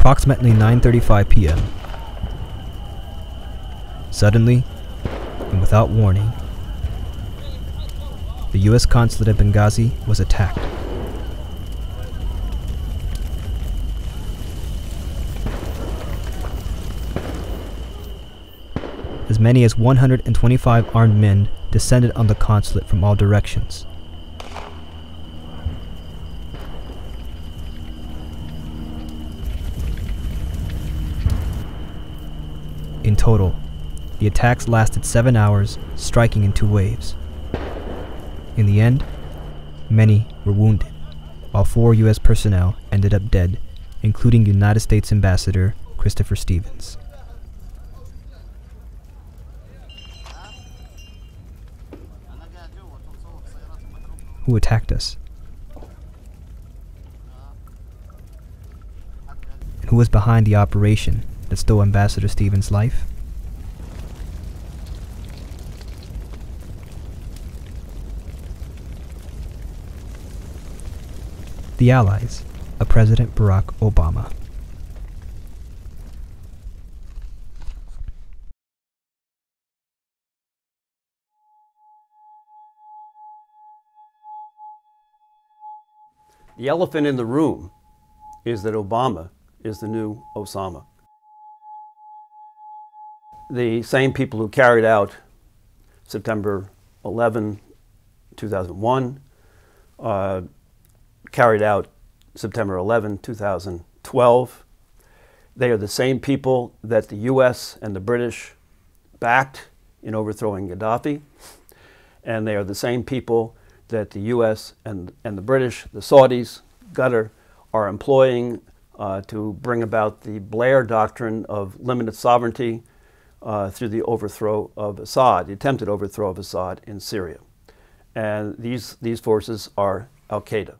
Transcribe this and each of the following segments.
approximately 9:35 p.m. Suddenly, and without warning, the US consulate at Benghazi was attacked. As many as 125 armed men descended on the consulate from all directions. Total, the attacks lasted seven hours, striking in two waves. In the end, many were wounded, while four U.S. personnel ended up dead, including United States Ambassador Christopher Stevens. Who attacked us? And who was behind the operation that stole Ambassador Stevens' life? The Allies of President Barack Obama. The elephant in the room is that Obama is the new Osama. The same people who carried out September 11, 2001, uh, carried out September 11, 2012. They are the same people that the US and the British backed in overthrowing Gaddafi, and they are the same people that the US and, and the British, the Saudis, Qatar, are employing uh, to bring about the Blair doctrine of limited sovereignty uh, through the overthrow of Assad, the attempted overthrow of Assad in Syria. And these, these forces are Al Qaeda.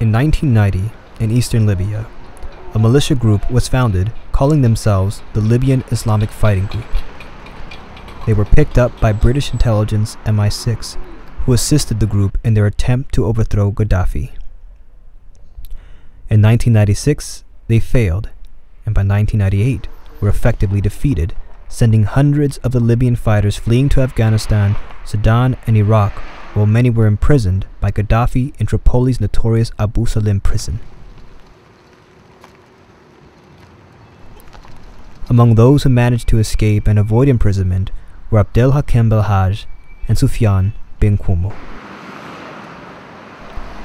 In 1990, in eastern Libya, a militia group was founded calling themselves the Libyan Islamic Fighting Group. They were picked up by British intelligence MI6, who assisted the group in their attempt to overthrow Gaddafi. In 1996, they failed, and by 1998 were effectively defeated, sending hundreds of the Libyan fighters fleeing to Afghanistan, Sudan, and Iraq while many were imprisoned by Gaddafi in Tripoli's notorious Abu Salim prison. Among those who managed to escape and avoid imprisonment were Abdel Hakim Belhaj and Sufyan bin Kumu.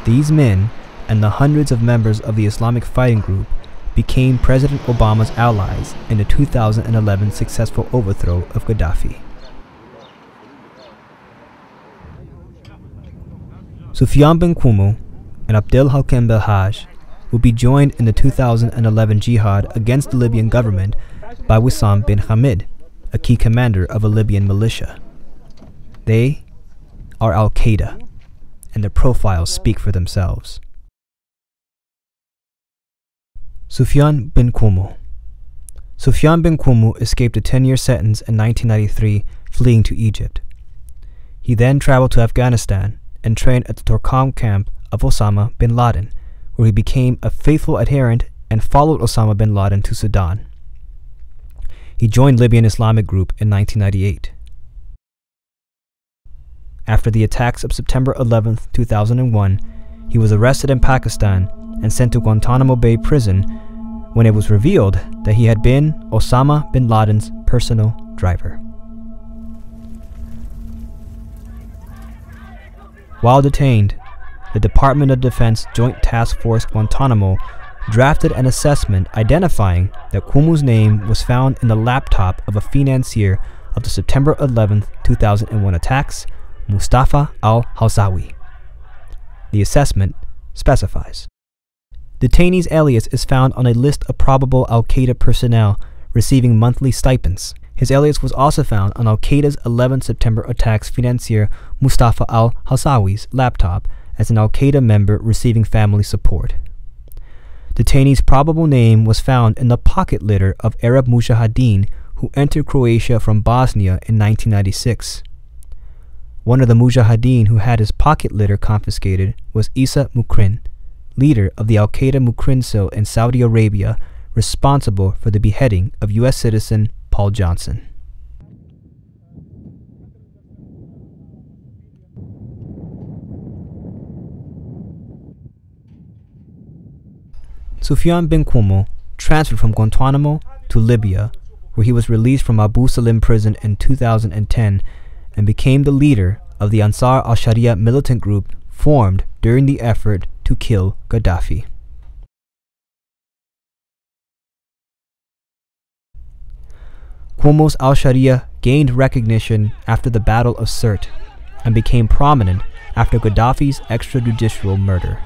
These men and the hundreds of members of the Islamic Fighting Group became President Obama's allies in the 2011 successful overthrow of Gaddafi. Sufyan bin Kumu and Abdel Hakim Belhaj will be joined in the 2011 jihad against the Libyan government by Wissam bin Hamid, a key commander of a Libyan militia. They are Al Qaeda, and their profiles speak for themselves. Sufyan bin Kumu Sufyan bin Kumu escaped a 10 year sentence in 1993 fleeing to Egypt. He then traveled to Afghanistan and trained at the Torkham camp of Osama bin Laden, where he became a faithful adherent and followed Osama bin Laden to Sudan. He joined Libyan Islamic Group in 1998. After the attacks of September 11, 2001, he was arrested in Pakistan and sent to Guantanamo Bay prison when it was revealed that he had been Osama bin Laden's personal driver. While detained, the Department of Defense Joint Task Force Guantanamo drafted an assessment identifying that Kumu's name was found in the laptop of a financier of the September 11, 2001 attacks, Mustafa al Hawsawi. The assessment specifies. Detainee's alias is found on a list of probable Al Qaeda personnel receiving monthly stipends. His alias was also found on Al Qaeda's 11 September attacks financier Mustafa al Hawsawi's laptop as an Al Qaeda member receiving family support. Detainee's probable name was found in the pocket litter of Arab mujahideen who entered Croatia from Bosnia in 1996. One of the mujahideen who had his pocket litter confiscated was Isa Mukrin, leader of the Al Qaeda Mukrin cell in Saudi Arabia, responsible for the beheading of U.S. citizen Paul Johnson. Sufyan bin Kumu transferred from Guantanamo to Libya, where he was released from Abu Salim prison in 2010 and became the leader of the Ansar al Sharia militant group formed during the effort to kill Gaddafi. Kumu's al Sharia gained recognition after the Battle of Sirte and became prominent after Gaddafi's extrajudicial murder.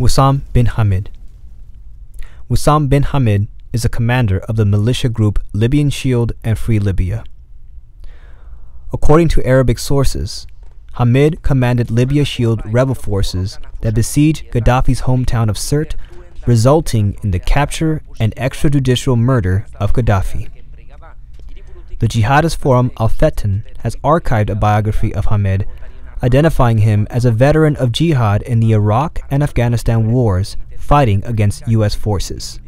Wissam bin Hamid. Wissam bin Hamid is a commander of the militia group Libyan Shield and Free Libya. According to Arabic sources, Hamid commanded Libya Shield rebel forces that besieged Gaddafi's hometown of Sirte, resulting in the capture and extrajudicial murder of Gaddafi. The jihadist forum Al Fetan has archived a biography of Hamid identifying him as a veteran of jihad in the Iraq and Afghanistan wars fighting against U.S. forces.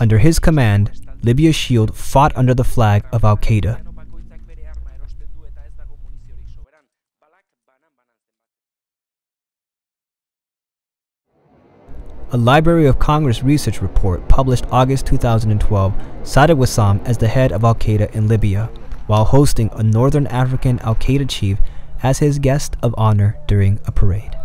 Under his command, Libya's shield fought under the flag of Al Qaeda. A Library of Congress research report published August 2012 cited Wissam as the head of Al Qaeda in Libya, while hosting a Northern African Al Qaeda chief as his guest of honor during a parade.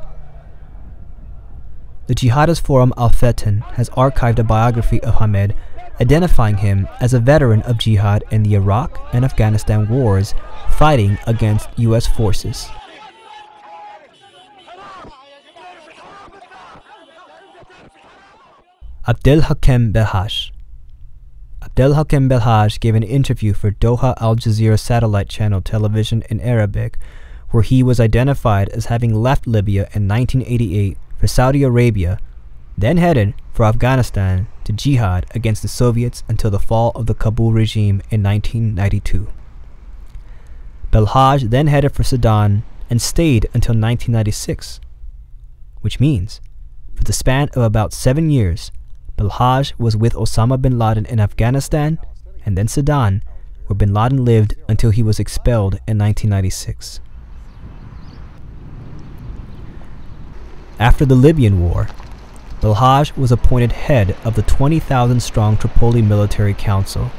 The Jihadist Forum Al Fetan has archived a biography of Hamid, identifying him as a veteran of jihad in the Iraq and Afghanistan wars, fighting against U.S. forces. Abdel Hakim Belhaj. Abdel Hakim Belhaj gave an interview for Doha Al Jazeera satellite channel television in Arabic where he was identified as having left Libya in 1988 for Saudi Arabia, then headed for Afghanistan to jihad against the Soviets until the fall of the Kabul regime in 1992. Belhaj then headed for Sudan and stayed until 1996, which means, for the span of about seven years, Belhaj was with Osama bin Laden in Afghanistan and then Sudan, where bin Laden lived until he was expelled in 1996. After the Libyan War, Belhaj was appointed head of the 20,000 strong Tripoli Military Council.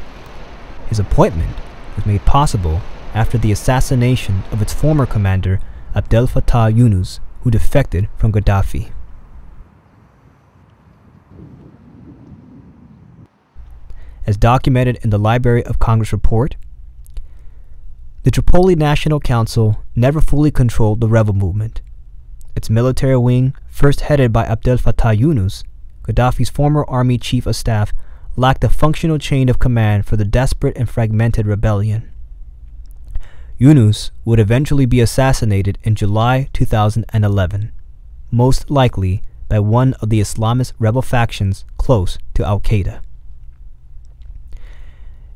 His appointment was made possible after the assassination of its former commander, Abdel Fattah Yunus, who defected from Gaddafi. As documented in the Library of Congress report, the Tripoli National Council never fully controlled the rebel movement its military wing, first headed by Abdel Fattah Yunus, Gaddafi's former army chief of staff, lacked a functional chain of command for the desperate and fragmented rebellion. Yunus would eventually be assassinated in July 2011, most likely by one of the Islamist rebel factions close to Al Qaeda.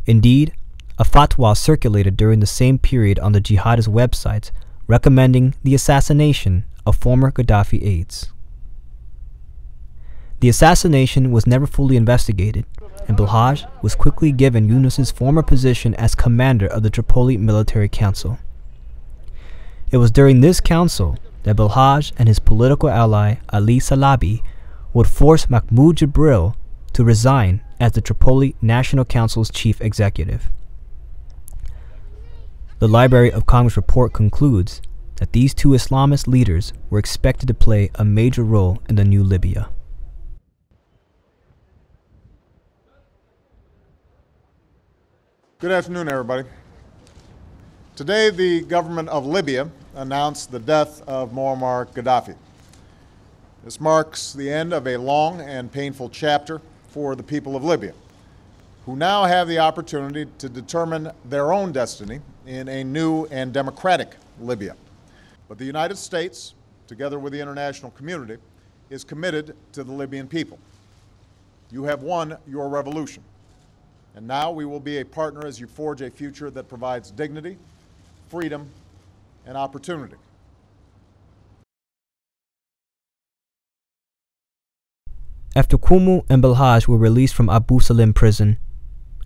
Indeed, a fatwa circulated during the same period on the jihadist websites recommending the assassination of former Gaddafi aides. The assassination was never fully investigated, and Belhaj was quickly given Yunus's former position as commander of the Tripoli Military Council. It was during this council that Belhaj and his political ally Ali Salabi would force Mahmoud Jibril to resign as the Tripoli National Council's chief executive. The Library of Congress report concludes that these two Islamist leaders were expected to play a major role in the new Libya. Good afternoon, everybody. Today, the government of Libya announced the death of Muammar Gaddafi. This marks the end of a long and painful chapter for the people of Libya, who now have the opportunity to determine their own destiny in a new and democratic Libya. But the United States, together with the international community, is committed to the Libyan people. You have won your revolution. And now we will be a partner as you forge a future that provides dignity, freedom, and opportunity. After Kumu and Belhaj were released from Abu Salim prison,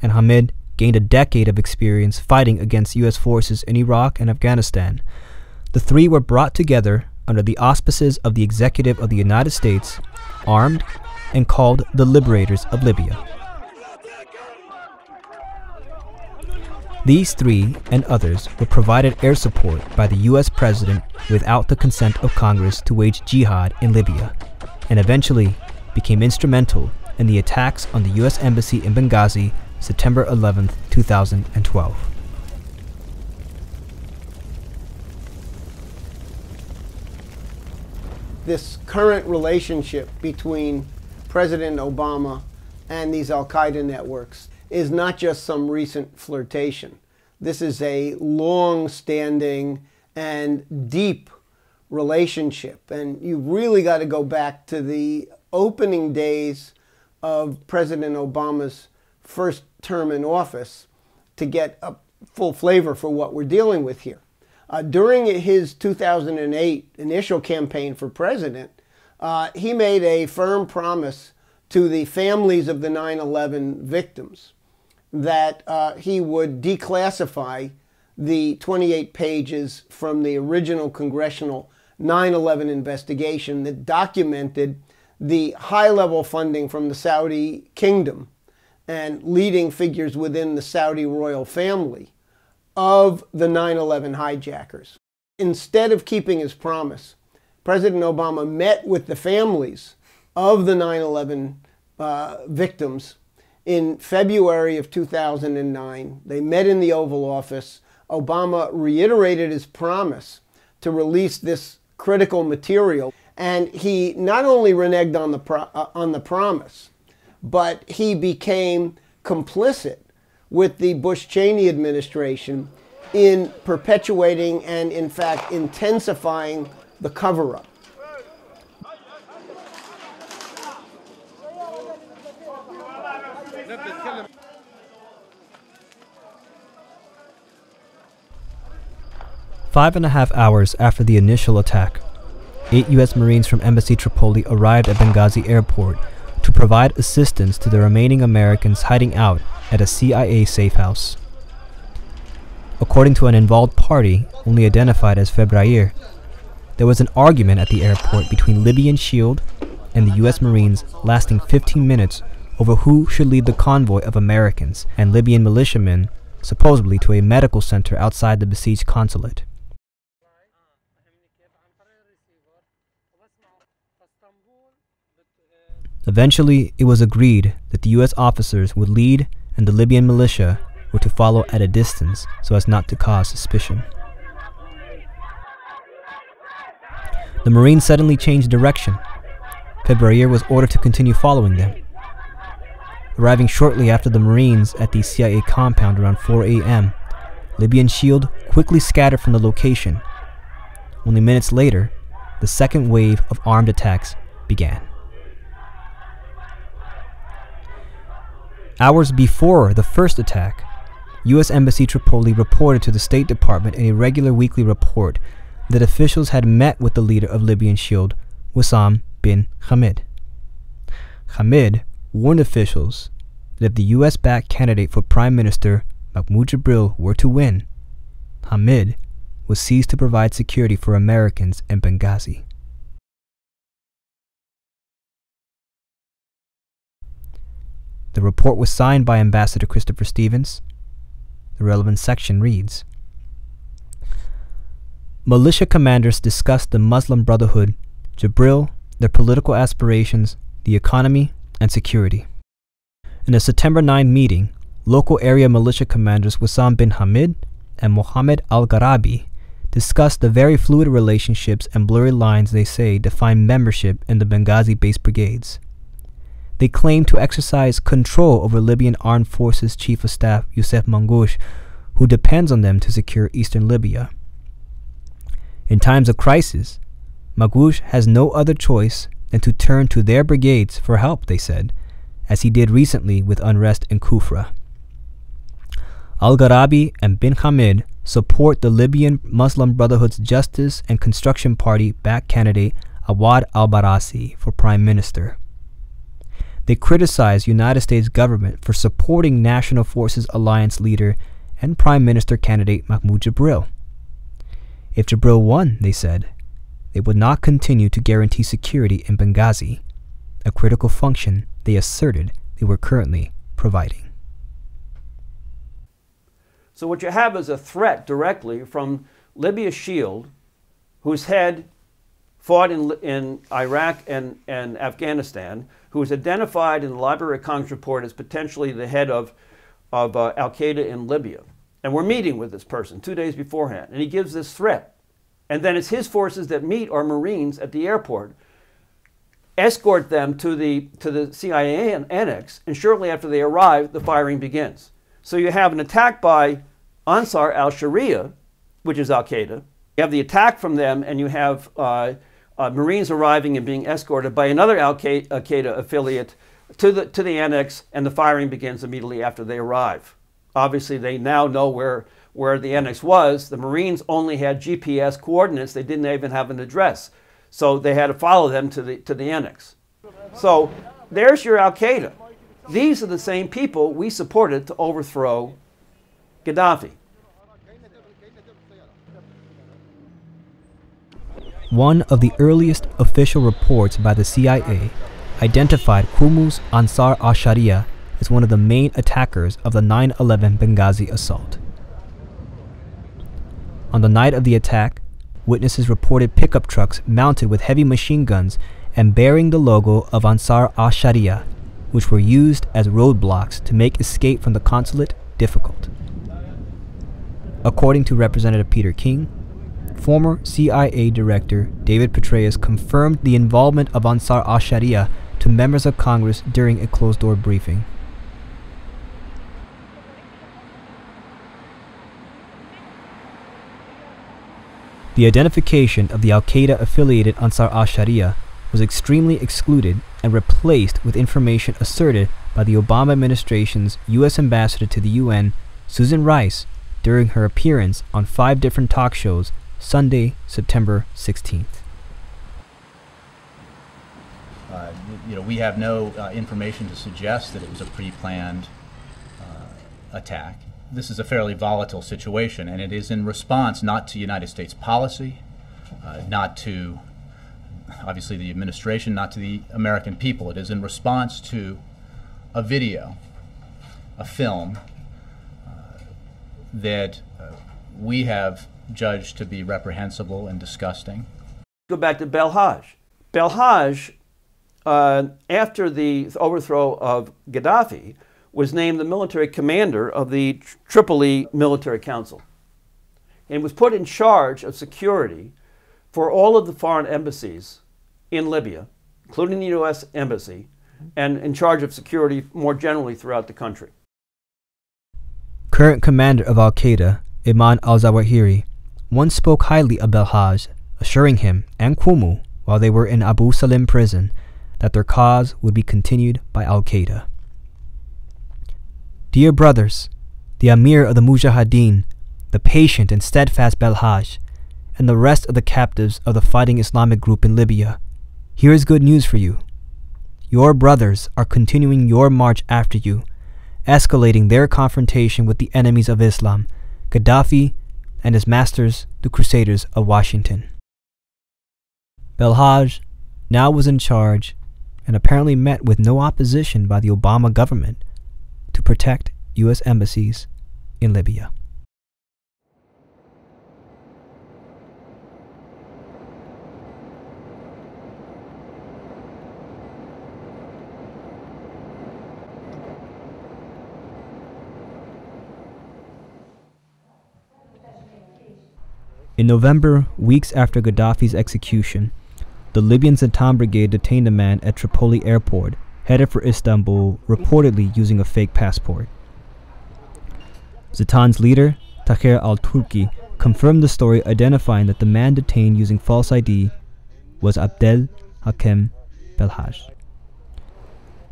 and Hamid gained a decade of experience fighting against U.S. forces in Iraq and Afghanistan, the three were brought together under the auspices of the Executive of the United States, armed, and called the Liberators of Libya. These three and others were provided air support by the US President without the consent of Congress to wage jihad in Libya, and eventually became instrumental in the attacks on the US Embassy in Benghazi September 11, 2012. This current relationship between President Obama and these Al Qaeda networks is not just some recent flirtation. This is a long standing and deep relationship. And you've really got to go back to the opening days of President Obama's first term in office to get a full flavor for what we're dealing with here. Uh, during his 2008 initial campaign for president, uh, he made a firm promise to the families of the 9 11 victims that uh, he would declassify the 28 pages from the original congressional 9 11 investigation that documented the high level funding from the Saudi kingdom and leading figures within the Saudi royal family of the 9 11 hijackers. Instead of keeping his promise, President Obama met with the families of the 9 11 uh, victims in February of 2009. They met in the Oval Office. Obama reiterated his promise to release this critical material. And he not only reneged on the, uh, on the promise, but he became complicit with the Bush Cheney administration in perpetuating and, in fact, intensifying the cover up. Five and a half hours after the initial attack, eight U.S. Marines from Embassy Tripoli arrived at Benghazi airport to provide assistance to the remaining Americans hiding out at a CIA safe house. According to an involved party, only identified as Febrayer, there was an argument at the airport between Libyan Shield and the U.S. Marines lasting 15 minutes over who should lead the convoy of Americans and Libyan militiamen, supposedly to a medical center outside the besieged consulate. Eventually, it was agreed that the US officers would lead and the Libyan militia were to follow at a distance so as not to cause suspicion. The Marines suddenly changed direction. Febrayer was ordered to continue following them. Arriving shortly after the Marines at the CIA compound around 4 a.m., Libyan Shield quickly scattered from the location. Only minutes later, the second wave of armed attacks began. Hours before the first attack, U.S. Embassy Tripoli reported to the State Department in a regular weekly report that officials had met with the leader of Libyan Shield, Wissam bin Hamid. Hamid warned officials that if the U.S. backed candidate for Prime Minister Mahmoud Jibril were to win, Hamid would cease to provide security for Americans in Benghazi. The report was signed by Ambassador Christopher Stevens. The relevant section reads Militia commanders discussed the Muslim Brotherhood, Jibril, their political aspirations, the economy, and security. In a September 9 meeting, local area militia commanders Wissam bin Hamid and Mohammed al Gharabi discussed the very fluid relationships and blurry lines they say define membership in the Benghazi based brigades. They claim to exercise control over Libyan Armed Forces Chief of Staff Youssef Mangoush, who depends on them to secure eastern Libya. In times of crisis, Mangoush has no other choice than to turn to their brigades for help, they said, as he did recently with unrest in Kufra. Al Gharabi and bin Hamid support the Libyan Muslim Brotherhood's Justice and Construction Party backed candidate Awad al Barasi for prime minister. They criticize United States government for supporting National Forces Alliance leader and prime minister candidate Mahmoud Jibril. If Jibril won, they said, they would not continue to guarantee security in Benghazi, a critical function they asserted they were currently providing. So what you have is a threat directly from Libya Shield, whose head fought in, in Iraq and, and Afghanistan, who was identified in the Library of Congress report as potentially the head of, of uh, Al Qaeda in Libya. And we're meeting with this person two days beforehand, and he gives this threat. And then it's his forces that meet our Marines at the airport, escort them to the, to the CIA annex, and shortly after they arrive, the firing begins. So you have an attack by Ansar al Sharia, which is Al Qaeda. You have the attack from them, and you have uh, uh, Marines arriving and being escorted by another Al Qaeda affiliate to the, to the annex, and the firing begins immediately after they arrive. Obviously, they now know where, where the annex was. The Marines only had GPS coordinates, they didn't even have an address. So they had to follow them to the, to the annex. So there's your Al Qaeda. These are the same people we supported to overthrow Gaddafi. One of the earliest official reports by the CIA identified Qummus Ansar al-Sharia as one of the main attackers of the 9-11 Benghazi assault. On the night of the attack, witnesses reported pickup trucks mounted with heavy machine guns and bearing the logo of Ansar al-Sharia, which were used as roadblocks to make escape from the consulate difficult. According to Representative Peter King, former CIA Director David Petraeus confirmed the involvement of Ansar al Sharia to members of Congress during a closed door briefing. The identification of the Al Qaeda affiliated Ansar al Sharia was extremely excluded and replaced with information asserted by the Obama administration's U.S. Ambassador to the UN, Susan Rice, during her appearance on five different talk shows Sunday, September 16th. Uh, you know, we have no uh, information to suggest that it was a pre-planned uh, attack. This is a fairly volatile situation, and it is in response not to United States policy, uh, not to obviously the administration, not to the American people. It is in response to a video, a film that uh, we have judged to be reprehensible and disgusting. Go back to Belhaj. Belhaj, uh, after the overthrow of Gaddafi, was named the military commander of the Tripoli Military Council and was put in charge of security for all of the foreign embassies in Libya, including the U.S. Embassy, and in charge of security more generally throughout the country. Current commander of Al Qaeda, Ayman al Zawahiri, once spoke highly of Belhaj, assuring him and Qummu, while they were in Abu Salim prison, that their cause would be continued by Al Qaeda. Dear brothers, the Amir of the Mujahideen, the patient and steadfast Belhaj, and the rest of the captives of the fighting Islamic group in Libya, here is good news for you. Your brothers are continuing your march after you escalating their confrontation with the enemies of Islam, Gaddafi and his masters, the Crusaders of Washington. Belhaj now was in charge and apparently met with no opposition by the Obama government to protect U.S. embassies in Libya. November, weeks after Gaddafi's execution, the Libyan Zintan brigade detained a man at Tripoli airport, headed for Istanbul, reportedly using a fake passport. Zintan's leader, Tahir al-Turki, confirmed the story identifying that the man detained using false ID was Abdel Hakim Belhaj.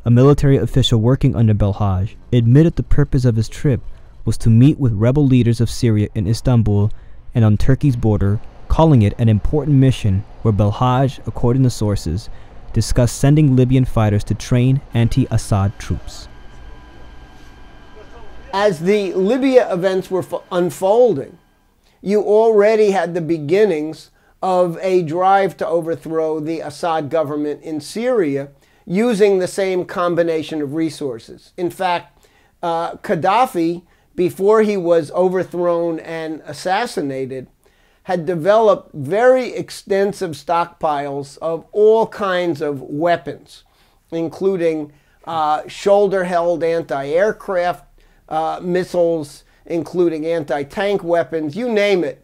A military official working under Belhaj admitted the purpose of his trip was to meet with rebel leaders of Syria in Istanbul and on Turkey's border, calling it an important mission where Belhaj, according to sources, discussed sending Libyan fighters to train anti Assad troops. As the Libya events were unfolding, you already had the beginnings of a drive to overthrow the Assad government in Syria using the same combination of resources. In fact, uh, Gaddafi, before he was overthrown and assassinated, had developed very extensive stockpiles of all kinds of weapons, including uh, shoulder held anti aircraft uh, missiles, including anti tank weapons, you name it.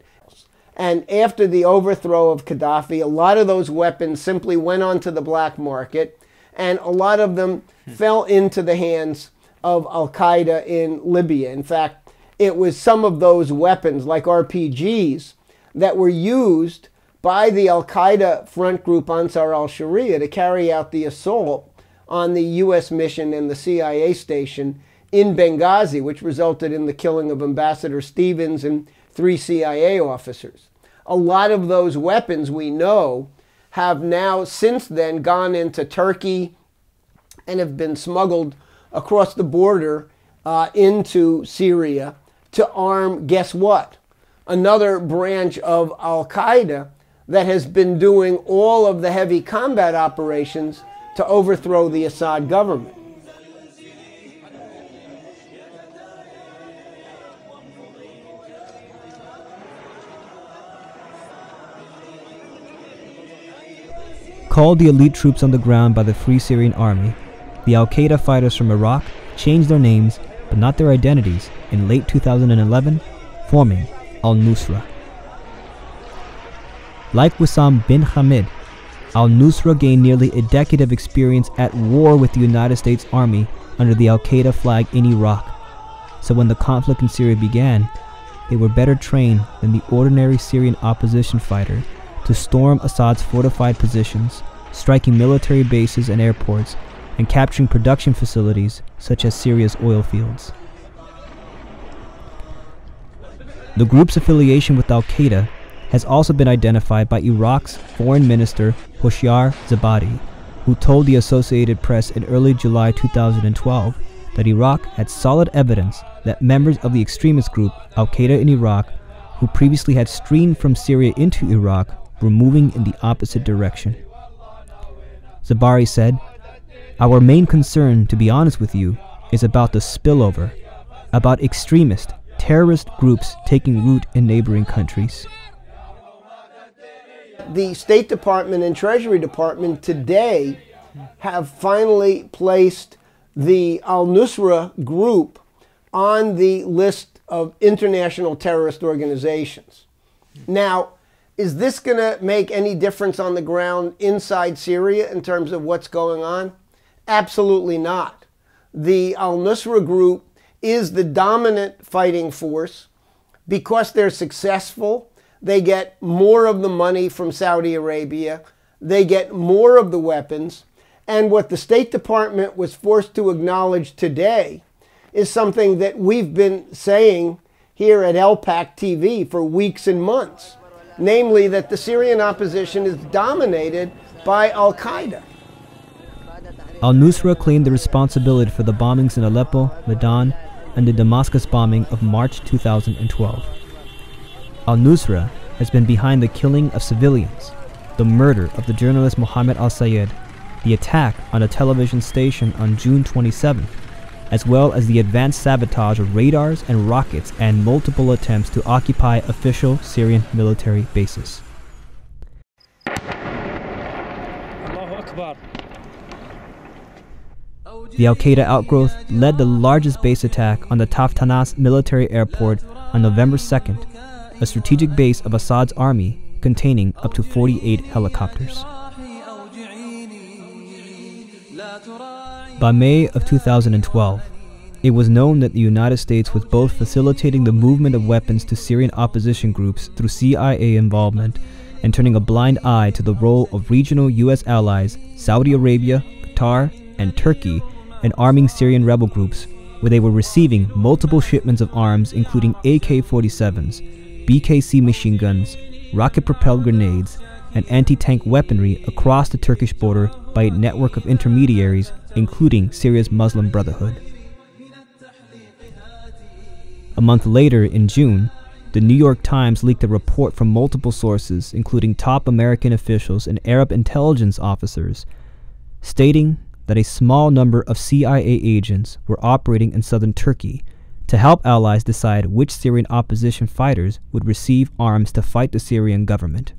And after the overthrow of Gaddafi, a lot of those weapons simply went onto the black market, and a lot of them fell into the hands of Al Qaeda in Libya. In fact, it was some of those weapons, like RPGs, that were used by the Al Qaeda front group Ansar al Sharia to carry out the assault on the U.S. mission and the CIA station in Benghazi, which resulted in the killing of Ambassador Stevens and three CIA officers. A lot of those weapons we know have now since then gone into Turkey and have been smuggled across the border uh, into Syria to arm, guess what? Another branch of Al Qaeda that has been doing all of the heavy combat operations to overthrow the Assad government. Called the elite troops on the ground by the Free Syrian Army, the Al Qaeda fighters from Iraq changed their names but not their identities in late 2011, forming Al Nusra. Like Wissam bin Hamid, Al Nusra gained nearly a decade of experience at war with the United States Army under the Al Qaeda flag in Iraq. So when the conflict in Syria began, they were better trained than the ordinary Syrian opposition fighter to storm Assad's fortified positions, striking military bases and airports, and capturing production facilities such as Syria's oil fields. The group's affiliation with Al Qaeda has also been identified by Iraq's Foreign Minister Hoshyar Zebari, who told the Associated Press in early July 2012 that Iraq had solid evidence that members of the extremist group Al Qaeda in Iraq, who previously had streamed from Syria into Iraq, were moving in the opposite direction. Zebari said, Our main concern, to be honest with you, is about the spillover, about extremist, terrorist groups taking root in neighboring countries. The State Department and Treasury Department today have finally placed the Al Nusra group on the list of international terrorist organizations. Now, is this going to make any difference on the ground inside Syria in terms of what's going on? Absolutely not. The Al Nusra group is the dominant fighting force. Because they're successful, they get more of the money from Saudi Arabia, they get more of the weapons. And what the State Department was forced to acknowledge today is something that we've been saying here at LPAC TV for weeks and months namely that the Syrian opposition is dominated by Al Qaeda. Al Nusra claimed the responsibility for the bombings in Aleppo, Medan, and the Damascus bombing of March 2012. Al Nusra has been behind the killing of civilians, the murder of the journalist Mohammed al Sayed, the attack on a television station on June 27, as well as the advanced sabotage of radars and rockets and multiple attempts to occupy official Syrian military bases. The Al Qaeda outgrowth led the largest base attack on the Taft military airport on November 2nd a strategic base of Assad's army containing up to 48 helicopters. By May of 2012, it was known that the United States was both facilitating the movement of weapons to Syrian opposition groups through CIA involvement and turning a blind eye to the role of regional U.S. allies Saudi Arabia, Qatar, and Turkey in arming Syrian rebel groups, where they were receiving multiple shipments of arms, including AK 47s, BKC machine guns, rocket propelled grenades, and anti tank weaponry across the Turkish border by a network of intermediaries, including Syria's Muslim Brotherhood. A month later, in June, the New York Times leaked a report from multiple sources, including top American officials and Arab intelligence officers, stating that a small number of CIA agents were operating in southern Turkey to help allies decide which Syrian opposition fighters would receive arms to fight the Syrian government.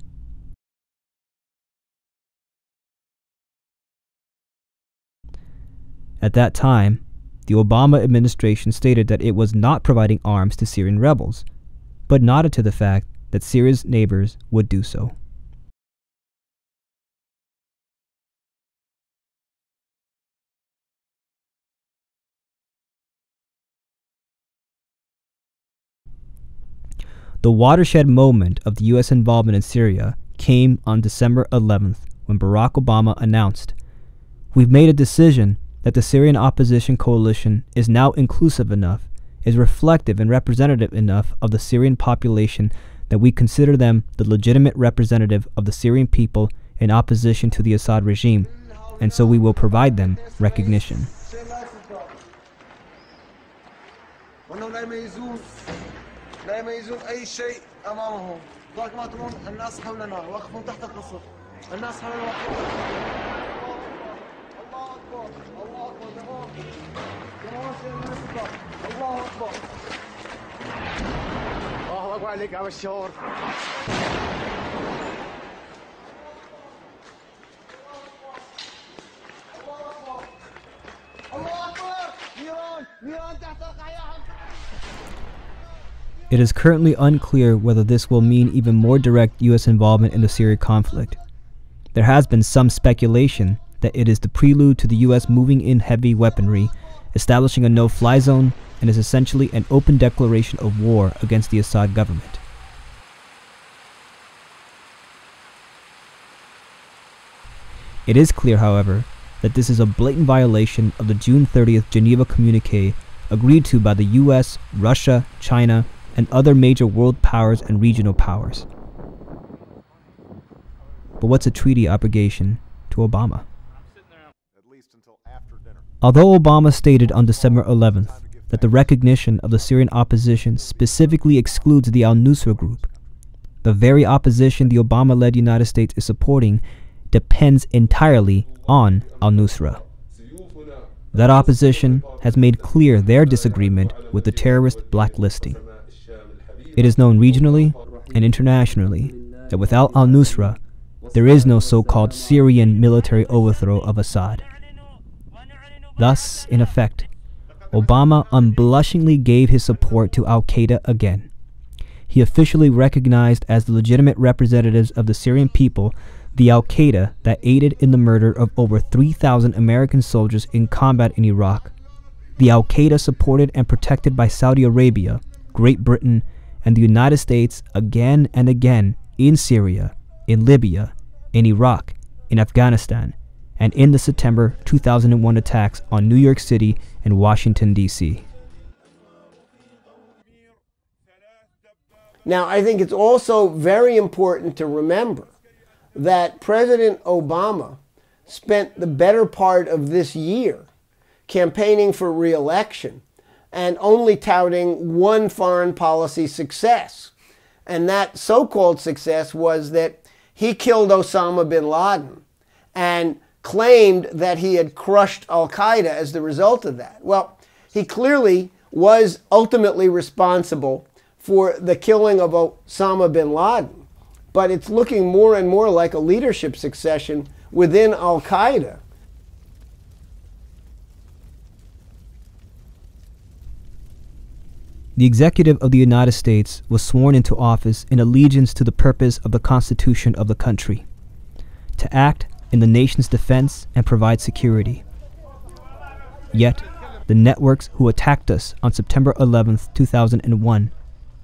At that time, the Obama administration stated that it was not providing arms to Syrian rebels, but nodded to the fact that Syria's neighbors would do so. The watershed moment of the U.S. involvement in Syria came on December 11th when Barack Obama announced, We've made a decision that the Syrian opposition coalition is now inclusive enough, is reflective and representative enough of the Syrian population that we consider them the legitimate representative of the Syrian people in opposition to the Assad regime, and so we will provide them recognition. لا يميزون أي شيء أمامهم. ذاك ما ترون الناس حولنا. واقفون تحت القصر. الناس حولنا. الله أكبر. الله أكبر. الله أكبر. الله أكبر. عليك يا بشار الله أكبر. نيران نيران تحت القحية it is currently unclear whether this will mean even more direct U.S. involvement in the Syria conflict. There has been some speculation that it is the prelude to the U.S. moving in heavy weaponry, establishing a no fly zone, and is essentially an open declaration of war against the Assad government. It is clear, however, that this is a blatant violation of the June 30th Geneva Communique agreed to by the US, Russia, China, and other major world powers and regional powers. But what's a treaty obligation to Obama? Although Obama stated on December 11th that the recognition of the Syrian opposition specifically excludes the al Nusra group, the very opposition the Obama led United States is supporting depends entirely on al Nusra. That opposition has made clear their disagreement with the terrorist blacklisting. It is known regionally and internationally that without al Nusra, there is no so called Syrian military overthrow of Assad. Thus, in effect, Obama unblushingly gave his support to Al Qaeda again. He officially recognized as the legitimate representatives of the Syrian people the Al Qaeda that aided in the murder of over 3,000 American soldiers in combat in Iraq, the Al Qaeda supported and protected by Saudi Arabia, Great Britain, and the United States again and again in Syria, in Libya, in Iraq, in Afghanistan, and in the September 2001 attacks on New York City and Washington, D.C. Now, I think it's also very important to remember that President Obama spent the better part of this year campaigning for reelection and only touting one foreign policy success. And that so called success was that he killed Osama bin Laden and claimed that he had crushed Al Qaeda as the result of that. Well, he clearly was ultimately responsible for the killing of Osama bin Laden. But it's looking more and more like a leadership succession within Al Qaeda. The executive of the United States was sworn into office in allegiance to the purpose of the Constitution of the country to act in the nation's defense and provide security. Yet, the networks who attacked us on September 11, 2001,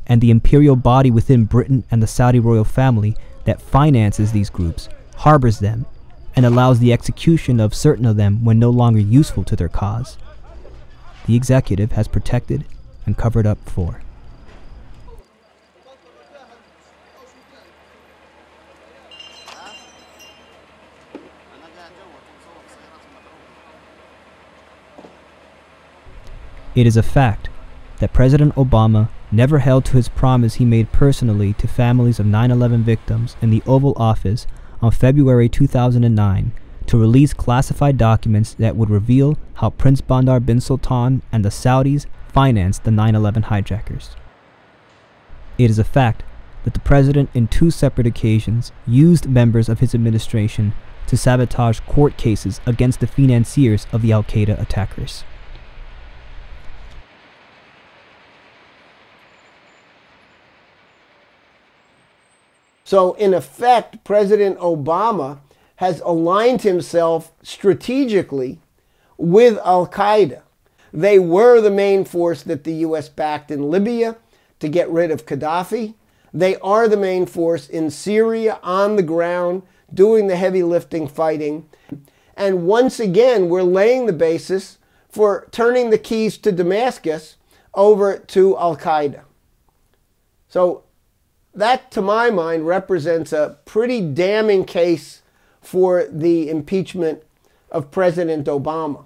and the imperial body within Britain and the Saudi royal family that finances these groups, harbors them, and allows the execution of certain of them when no longer useful to their cause. The executive has protected and covered up for. It is a fact that President Obama never held to his promise he made personally to families of 9 11 victims in the Oval Office on February 2009 to release classified documents that would reveal how Prince Bandar bin Sultan and the Saudis financed the 9 11 hijackers. It is a fact that the president, in two separate occasions, used members of his administration to sabotage court cases against the financiers of the Al Qaeda attackers. So, in effect, President Obama has aligned himself strategically with Al Qaeda. They were the main force that the U.S. backed in Libya to get rid of Gaddafi. They are the main force in Syria on the ground, doing the heavy lifting fighting. And once again, we're laying the basis for turning the keys to Damascus over to Al Qaeda. So, that, to my mind, represents a pretty damning case for the impeachment of President Obama.